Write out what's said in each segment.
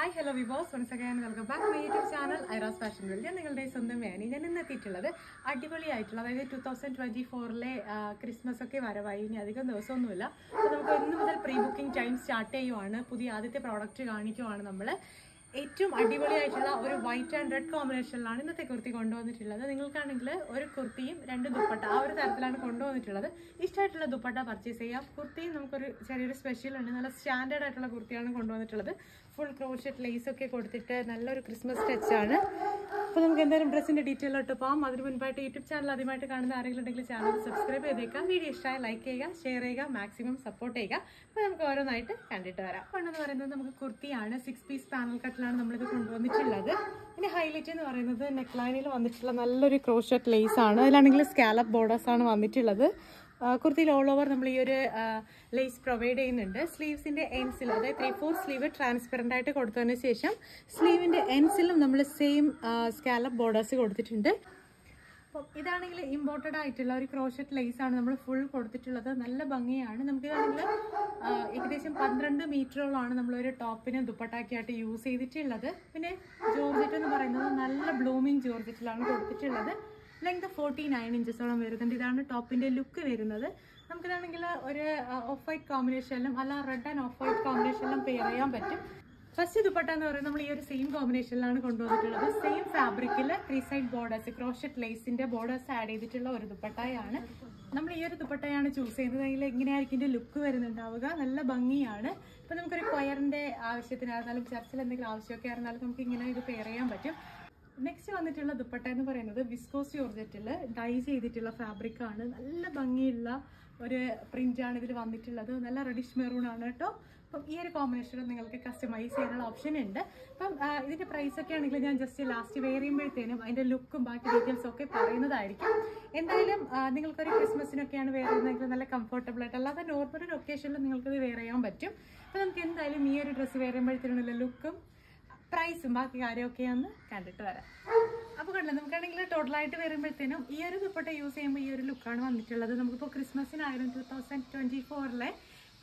Hi hello വിബോസ് once again welcome back my YouTube channel Aira's fashion world ഞാൻ നിങ്ങളുടെ സ്വന്തം വേണി ഞാൻ ഇന്ന് എത്തിയിട്ടുള്ളത് അടിപൊളിയായിട്ടുള്ള അതായത് ടു തൗസൻഡ് ട്വന്റി ഫോറിലെ ക്രിസ്മസ് ഒക്കെ വരവായി. ഇനി അധികം ദിവസമൊന്നുമില്ല. അപ്പോൾ നമുക്ക് ഇന്ന് മുതൽ പ്രീ ബുക്കിംഗ് ടൈം സ്റ്റാർട്ട് ചെയ്യുവാണ്. പുതിയ ആദ്യത്തെ പ്രോഡക്റ്റ് കാണിക്കുവാണ് നമ്മൾ ഏറ്റവും അടിപൊളിയായിട്ടുള്ള ഒരു വൈറ്റ് ആൻഡ് റെഡ് കോമ്പിനേഷനിലാണ് ഇന്നത്തെ കുർത്തി കൊണ്ടുവന്നിട്ടുള്ളത്. നിങ്ങൾക്കാണെങ്കിൽ ഒരു കുർത്തിയും രണ്ട് ദുപ്പട്ട ആ ഒരു തരത്തിലാണ് കൊണ്ടുവന്നിട്ടുള്ളത്. ഇഷ്ടമായിട്ടുള്ള ദുപ്പട്ട പർച്ചേസ് ചെയ്യാം. കുർത്തിയും നമുക്കൊരു ചെറിയൊരു സ്പെഷ്യൽ ഉണ്ട്. നല്ല സ്റ്റാൻഡേർഡ് ആയിട്ടുള്ള കുർത്തിയാണ് കൊണ്ടുവന്നിട്ടുള്ളത്. ഫുൾ ക്രോഷറ്റ് ലേസ് ഒക്കെ കൊടുത്തിട്ട് നല്ലൊരു ക്രിസ്മസ് ടച്ച് ആണ്. അപ്പോൾ നമുക്ക് എന്തായാലും ഡ്രസ്സിന്റെ ഡീറ്റെയിലോട്ട് പോകാം അതിന് മുൻപായിട്ട് യൂട്യൂബ് ചാനൽ ആദ്യമായിട്ട് കാണുന്ന ആരെങ്കിലും ഉണ്ടെങ്കിൽ ചാനൽ സബ്സ്ക്രൈബ് ചെയ്തേക്കാം. വീഡിയോ ഇഷ്ടമായി ലൈക്ക് ചെയ്യുക ഷെയർ ചെയ്യുക മാക്സിമം സപ്പോർട്ട് ചെയ്യുക. അപ്പോൾ നമുക്ക് ഓരോന്നായിട്ട് കണ്ടിട്ട് വരാം. പണ്ടെന്ന് പറയുന്നത് നമുക്ക് കുർത്തിയാണ്. സിക്സ് പീസ് പാനൽ കട്ടിലാണ് നമ്മളിത് കൊണ്ടുവന്നിട്ടുള്ളത്. ഇനി ഹൈലൈറ്റ് എന്ന് പറയുന്നത് നെക്ക് ലൈനിൽ വന്നിട്ടുള്ള നല്ലൊരു ക്രോഷറ്റ് ലേസ് ആണ്. അതിലാണെങ്കിൽ സ്കാലപ്പ് ബോർഡേഴ്സ് ആണ് വന്നിട്ടുള്ളത്. കുർത്തിയിൽ ഓൾ ഓവർ നമ്മൾ ഈ ഒരു ലേസ് പ്രൊവൈഡ് ചെയ്യുന്നുണ്ട്. സ്ലീവ്സിന്റെ എൻസിൽ അതായത് ത്രീ ഫോർ സ്ലീവ് ട്രാൻസ്പെറന്റ് ആയിട്ട് കൊടുത്തതിന് ശേഷം സ്ലീവിന്റെ എൻസിലും നമ്മൾ സെയിം സ്കാലപ്പ് ബോർഡേഴ്സ് കൊടുത്തിട്ടുണ്ട്. അപ്പം ഇതാണെങ്കിൽ ഇമ്പോർട്ടഡ് ആയിട്ടുള്ള ഒരു ക്രോഷറ്റ് ലേസ് ആണ് നമ്മൾ ഫുൾ കൊടുത്തിട്ടുള്ളത്. നല്ല ഭംഗിയാണ്. നമുക്കിതാണെങ്കിൽ ആ, ഏകദേശം പന്ത്രണ്ട് മീറ്ററോളാണ് നമ്മളൊരു ടോപ്പിന് ദുപ്പട്ടാക്കിയായിട്ട് യൂസ് ചെയ്തിട്ടുള്ളത്. പിന്നെ ജോർജറ്റ് എന്ന് പറയുന്നത് നല്ല ബ്ലൂമിങ് ജോർജറ്റിലാണ് കൊടുത്തിട്ടുള്ളത്. ലെങ്ത് ഫോർട്ടി നയൻ ഇഞ്ചസോളം വരുന്നുണ്ട്. ഇതാണ് ടോപ്പിന്റെ ലുക്ക് വരുന്നത്. നമുക്കിതാണെങ്കിൽ ഒരു ഓഫ് വൈറ്റ് കോമ്പിനേഷനിലും അല്ല റെഡ് ആൻഡ് ഓഫ് വൈറ്റ് കോമ്പിനേഷനിലും പെയർ ചെയ്യാൻ പറ്റും. ഫസ്റ്റ് ദുപ്പട്ട എന്ന് പറയുന്നത് നമ്മൾ ഈ ഒരു സെയിം കോമ്പിനേഷനിലാണ് കൊണ്ടുവന്നിട്ടുള്ളത്. സെയിം ഫാബ്രിക്കിൽ ത്രീ സൈഡ് ബോർഡേഴ്സ് ക്രോഷറ്റ് ലേസിന്റെ ബോർഡേഴ്സ് ആഡ് ചെയ്തിട്ടുള്ള ഒരു ദുപ്പട്ടയാണ്. നമ്മൾ ഈ ഒരു ദുപ്പട്ടയാണ് ചൂസ് ചെയ്യുന്നത്. അതിൽ എങ്ങനെയായിരിക്കും ഇതിന്റെ ലുക്ക് വരുന്നുണ്ടാവുക? നല്ല ഭംഗിയാണ്. ഇപ്പൊ നമുക്കൊരു കൊയറിന്റെ ആവശ്യത്തിനായിരുന്നാലും ചർച്ചിൽ എന്തെങ്കിലും ആവശ്യമൊക്കെ ആയിരുന്നാലും നമുക്ക് ഇങ്ങനെ ഇത് പെയർ ചെയ്യാൻ പറ്റും. നെക്സ്റ്റ് വന്നിട്ടുള്ള ദുപ്പട്ട എന്ന് പറയുന്നത് വിസ്കോസ് ജോർജറ്റിൽ ഡൈ ചെയ്തിട്ടുള്ള ഫാബ്രിക് ആണ്. നല്ല ഭംഗിയുള്ള ഒരു പ്രിന്റ് ആണ് ഇതിൽ വന്നിട്ടുള്ളത്. നല്ല റെഡിഷ് മെറൂൺ ആണ് കേട്ടോ. അപ്പം ഈ ഒരു കോമ്പിനേഷൻ നിങ്ങൾക്ക് കസ്റ്റമൈസ് ചെയ്യാനുള്ള ഓപ്ഷൻ ഉണ്ട്. അപ്പം ഇതിന്റെ ഇതിന്റെ പ്രൈസ് ഒക്കെ ആണെങ്കിൽ ഞാൻ ജസ്റ്റ് ലാസ്റ്റ് വെയർ ചെയ്യുമ്പോഴത്തേനും അതിന്റെ ലുക്കും ബാക്കി ഡീറ്റെയിൽസും ഒക്കെ പറയുന്നതായിരിക്കും. എന്തായാലും നിങ്ങൾക്കൊരു ക്രിസ്മസിനൊക്കെയാണ് ചെയ്യുന്നതെങ്കിൽ നല്ല കംഫർട്ടബിൾ ആയിട്ട് അല്ലാതെ നോർമൽ ഒരു ഒക്കേഷനിൽ നിങ്ങൾക്കത് വെയർ ചെയ്യാൻ പറ്റും. അപ്പം നമുക്ക് എന്തായാലും ഈ ഒരു ഡ്രസ്സ് വെയർ ചെയ്യുമ്പോഴത്തേനുള്ള ലുക്കും പ്രൈസും ബാക്കി കാര്യമൊക്കെ ഒന്ന് കണ്ടിട്ട് വരാം. അപ്പോൾ കണ്ടില്ല നമുക്കാണെങ്കിൽ ടോട്ടലായിട്ട് വരുമ്പോഴത്തേനും ഈ ഒരു ദുപ്പട്ട യൂസ് ചെയ്യുമ്പോൾ ഈ ഒരു ലുക്കാണ് വന്നിട്ടുള്ളത്. നമുക്കിപ്പോൾ ക്രിസ്മസിനായാലും ടു തൗസൻഡ് ട്വന്റി ഫോറിലെ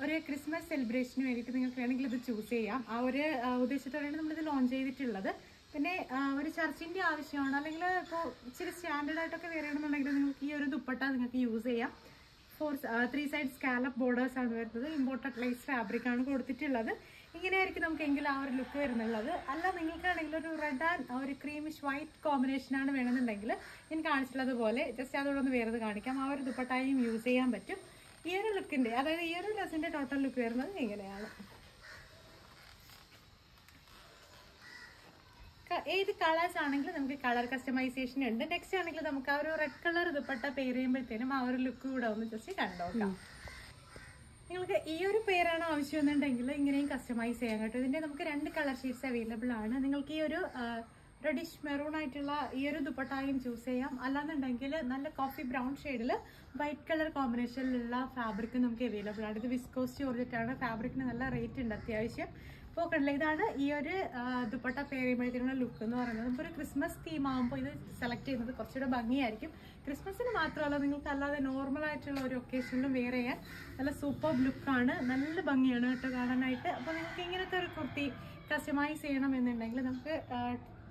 ഒരു ക്രിസ്മസ് സെലിബ്രേഷന് വേണ്ടിയിട്ട് നിങ്ങൾക്ക് വേണമെങ്കിൽ ഇത് ചൂസ് ചെയ്യാം. ആ ഒരു ഉദ്ദേശത്തോടെയാണ് നമ്മളിത് ലോഞ്ച് ചെയ്തിട്ടുള്ളത്. പിന്നെ ഒരു ചർച്ചിന്റെ ആവശ്യമാണ്. അല്ലെങ്കിൽ ഇപ്പോൾ ഇച്ചിരി സ്റ്റാൻഡേർഡ് ആയിട്ടൊക്കെ വരണമെന്നുണ്ടെങ്കിൽ നിങ്ങൾക്ക് ഈ ഒരു ദുപ്പട്ട നിങ്ങൾക്ക് യൂസ് ചെയ്യാം. Four three side scallop borders ആണ് വരുന്നത്. ഇമ്പോർട്ടഡ് ലൈസ് ഫാബ്രിക് ആണ് കൊടുത്തിട്ടുള്ളത്. ഇങ്ങനെയായിരിക്കും നമുക്ക് എങ്കിൽ ആ ഒരു ലുക്ക് വരുന്നുള്ളത്. അല്ല നിങ്ങൾക്കാണെങ്കിൽ ഒരു റെഡ് ആൻഡ് ഒരു ക്രീമിഷ് വൈറ്റ് കോമ്പിനേഷൻ ആണ് വേണമെന്നുണ്ടെങ്കിൽ ഞാൻ കാണിച്ചിട്ടുള്ളത് പോലെ ജസ്റ്റ് അതോടൊന്ന് വേറെ കാണിക്കാം. ആ ഒരു ദുപ്പട്ടായും യൂസ് ചെയ്യാൻ പറ്റും. ഈ ഒരു ലുക്കിന്റെ അതായത് ഈ ഒരു ഡ്രസ്സിന്റെ ടോട്ടൽ ലുക്ക് വരുന്നത് ഇങ്ങനെയാണ്. ഏത് കളേഴ്സ് ആണെങ്കിലും നമുക്ക് കളർ കസ്റ്റമൈസേഷൻ ഉണ്ട്. നെക്സ്റ്റ് ആണെങ്കിൽ നമുക്ക് ആ ഒരു റെഡ് കളർ ദുപ്പട്ട പെയർ ചെയ്യുമ്പോഴത്തേനും ആ ഒരു ലുക്ക് കൂടെ ഒന്ന് ജസ്റ്റ് കണ്ടോക്കാം നിങ്ങൾക്ക് ഈ ഒരു പേരാണ് ആവശ്യമെന്നുണ്ടെങ്കിൽ ഇങ്ങനെയും കസ്റ്റമൈസ് ചെയ്യാൻ കേട്ടോ ഇതിന്റെ നമുക്ക് രണ്ട് കളർ ഷീറ്റ്സ് അവൈലബിൾ ആണ്. നിങ്ങൾക്ക് ഈ ഒരു റെഡിഷ് മെറൂൺ ആയിട്ടുള്ള ഈ ഒരു ദുപ്പട്ടായും ചൂസ് ചെയ്യാം. അല്ലാന്നുണ്ടെങ്കിൽ നല്ല കോഫി ബ്രൗൺ ഷെയ്ഡിൽ വൈറ്റ് കളർ കോമ്പിനേഷനിലുള്ള ഫാബ്രിക് നമുക്ക് അവൈലബിൾ ആണ്. ഇത് വിസ്കോസ് ജോർജറ്റാണ് ഫാബ്രിക്കിന് നല്ല റേറ്റ് ഉണ്ട് അത്യാവശ്യം. ഇപ്പോൾ കണ്ടില്ല ഇതാണ് ഈ ഒരു ദുപ്പട്ട പെയർ ചെയ്യുമ്പോഴത്തേനുള്ള ലുക്ക് എന്ന് പറയുന്നത്. നമുക്കൊരു ക്രിസ്മസ് തീം ആകുമ്പോൾ ഇത് സെലക്ട് ചെയ്യുന്നത് കുറച്ചുകൂടെ ഭംഗിയായിരിക്കും. ക്രിസ്മസിന് മാത്രമല്ല നിങ്ങൾക്ക് അല്ലാതെ നോർമൽ ആയിട്ടുള്ള ഒരു ഒക്കേഷനിലും വെയർ ചെയ്യാൻ നല്ല സൂപ്പർ ലുക്കാണ് നല്ല ഭംഗിയാണ് കേട്ടോ കാണാനായിട്ട്. അപ്പോൾ നിങ്ങൾക്ക് ഇങ്ങനത്തെ ഒരു കുർത്തി കസ്റ്റമൈസ് ചെയ്യണം എന്നുണ്ടെങ്കിൽ നമുക്ക്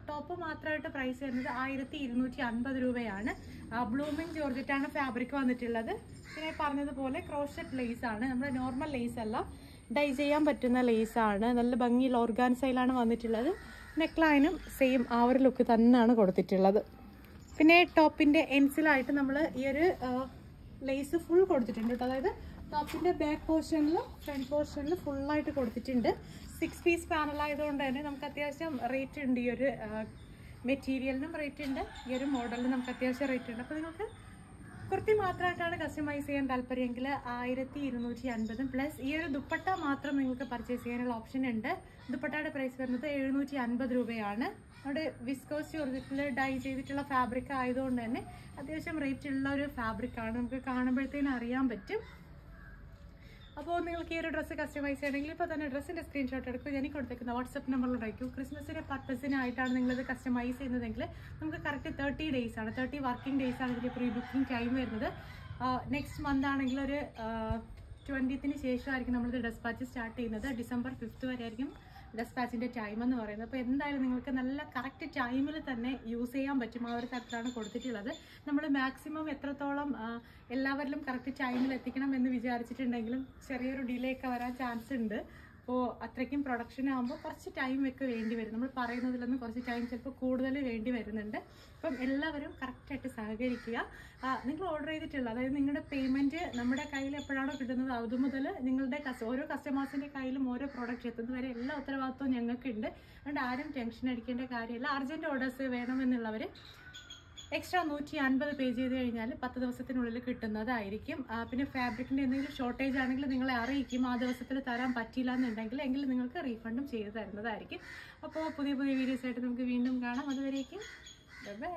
ടോപ്പ് മാത്രമായിട്ട് പ്രൈസ് വരുന്നത് ആയിരത്തി ഇരുന്നൂറ്റി അൻപത് രൂപയാണ് ബ്ലൂമിങ് ജോർജറ്റാണ് ഫാബ്രിക് വന്നിട്ടുള്ളത്. പിന്നെ പറഞ്ഞതുപോലെ ക്രോഷറ്റ് ലേസ് ആണ്. നമ്മുടെ നോർമൽ ലേസ് അല്ല. ഡൈ ചെയ്യാൻ പറ്റുന്ന ലേസ് ആണ്. നല്ല ഭംഗിയുള്ള ഓർഗാൻസയിലാണ് വന്നിട്ടുള്ളത്. നെക്ക് ലൈനും സെയിം ആ ഒരു ലുക്ക് തന്നെയാണ് കൊടുത്തിട്ടുള്ളത്. പിന്നെ ടോപ്പിന്റെ എൻസിലായിട്ട് നമ്മൾ ഈ ഒരു ലേസ് ഫുൾ കൊടുത്തിട്ടുണ്ട്. കേട്ടോ അതായത് ടോപ്പിന്റെ ബാക്ക് പോർഷനിൽ ഫ്രണ്ട് പോർഷനിൽ ഫുള്ളായിട്ട് കൊടുത്തിട്ടുണ്ട്. സിക്സ് പീസ് പാനൽ ആയതുകൊണ്ട് തന്നെ നമുക്ക് അത്യാവശ്യം റേറ്റ് ഉണ്ട്. ഈ ഒരു മെറ്റീരിയലിനും റേറ്റ് ഉണ്ട്. ഈ ഒരു മോഡലിനും നമുക്ക് അത്യാവശ്യം റേറ്റ് ഉണ്ട്. അപ്പോൾ നിങ്ങൾക്ക് കുർത്തി മാത്രമായിട്ടാണ് കസ്റ്റമൈസ് ചെയ്യാൻ താല്പര്യമെങ്കിൽ ആയിരത്തി ഇരുന്നൂറ്റി അൻപതും പ്ലസ് ഈ ഒരു ദുപ്പട്ട മാത്രം നിങ്ങൾക്ക് പർച്ചേസ് ചെയ്യാനുള്ള ഓപ്ഷൻ ഉണ്ട്. ദുപ്പട്ടയുടെ പ്രൈസ് വരുന്നത് എഴുന്നൂറ്റി അൻപത് രൂപയാണ്. നമ്മുടെ വിസ്കോസ് ഒറിജിനൽ ഡൈ ചെയ്തിട്ടുള്ള ഫാബ്രിക് ആയതുകൊണ്ട് തന്നെ അത്യാവശ്യം റേറ്റ് ഉള്ള ഒരു ഫാബ്രിക് ആണ്. നമുക്ക് കാണുമ്പോഴത്തേനും അറിയാൻ പറ്റും. അപ്പോൾ നിങ്ങൾക്ക് ഈ ഒരു ഡ്രസ്സ് കസ്റ്റമൈസ് ചെയ്യണമെങ്കിൽ ഇപ്പോൾ തന്നെ ഡ്രസ്സിന്റെ സ്ക്രീൻഷോട്ട് എടുക്കും. ഞാൻ കൊടുത്തേക്കുന്ന വാട്സപ്പ് നമ്പറിൽ അയക്കും. ക്രിസ്മസിന്റെ പർപ്പസിനായിട്ടാണ് നിങ്ങളിത് കസ്റ്റമൈസ് ചെയ്യുന്നതെങ്കിൽ നമുക്ക് കറക്റ്റ് തേർട്ടി ഡേയ്സ് ആണ്. തേർട്ടി വർക്കിംഗ് ഡേയ്സ് ആണ് ഇതിന്റെ പ്രീ ബുക്കിംഗ് ടൈം വരുന്നത് നെക്സ്റ്റ് മന്ത് ആണെങ്കിൽ ഒരു ട്വന്റീത്തിന് ശേഷമായിരിക്കും നമ്മളിത് ഡെസ്പാച്ച് സ്റ്റാർട്ട് ചെയ്യുന്നത്. ഡിസംബർ ഫിഫ്ത്ത് വരെ ആയിരിക്കും ഡെസ്പാച്ചിന്റെ ടൈം എന്ന് പറയുന്നത്. അപ്പോൾ എന്തായാലും നിങ്ങൾക്ക് നല്ല കറക്റ്റ് ടൈമിൽ തന്നെ യൂസ് ചെയ്യാൻ പറ്റും. ആ ഒരു തരത്തിലാണ് കൊടുത്തിട്ടുള്ളത്. നമ്മൾ മാക്സിമം എത്രത്തോളം എല്ലാവരിലും കറക്റ്റ് ടൈമിൽ എത്തിക്കണം എന്ന് വിചാരിച്ചിട്ടുണ്ടെങ്കിലും ചെറിയൊരു ഡിലേ ഒക്കെ വരാൻ ചാൻസ് ഉണ്ട്. അപ്പോൾ അത്രയ്ക്കും പ്രൊഡക്ഷൻ ആകുമ്പോൾ കുറച്ച് ടൈം ഒക്കെ വേണ്ടി വരും. നമ്മൾ പറയുന്നതിലൊന്നും കുറച്ച് ടൈം ചിലപ്പോൾ കൂടുതൽ വേണ്ടി വരുന്നുണ്ട്. അപ്പം എല്ലാവരും കറക്റ്റായിട്ട് സഹകരിക്കുക. നിങ്ങൾ ഓർഡർ ചെയ്തിട്ടുള്ള അതായത് നിങ്ങളുടെ പേയ്മെന്റ് നമ്മുടെ കയ്യിൽ എപ്പോഴാണോ കിട്ടുന്നത് അത് മുതൽ നിങ്ങളുടെ ഓരോ കസ്റ്റമേഴ്സിന്റെ കയ്യിലും ഓരോ പ്രോഡക്റ്റ് എത്തുന്നത് വരെ എല്ലാ ഉത്തരവാദിത്വവും ഞങ്ങൾക്കുണ്ട്. അതുകൊണ്ട് ആരും ടെൻഷൻ അടിക്കേണ്ട കാര്യമില്ല. അർജന്റ് ഓർഡേഴ്സ് വേണമെന്നുള്ളവർ എക്സ്ട്രാ നൂറ്റി അൻപത് പേ ചെയ്ത് കഴിഞ്ഞാൽ പത്ത് ദിവസത്തിനുള്ളിൽ കിട്ടുന്നതായിരിക്കും. പിന്നെ ഫാബ്രിക്കിന്റെ എന്തെങ്കിലും ഷോർട്ടേജ് ആണെങ്കിൽ നിങ്ങളെ അറിയിക്കും. ആ ദിവസത്തിൽ തരാൻ പറ്റില്ല എന്നുണ്ടെങ്കിൽ എങ്കിൽ നിങ്ങൾക്ക് റീഫണ്ടും ചെയ്ത് തരുന്നതായിരിക്കും. അപ്പോൾ പുതിയ പുതിയ വീഡിയോസ് ആയിട്ട് നമുക്ക് വീണ്ടും കാണാം. അതുവരേക്കും ബൈ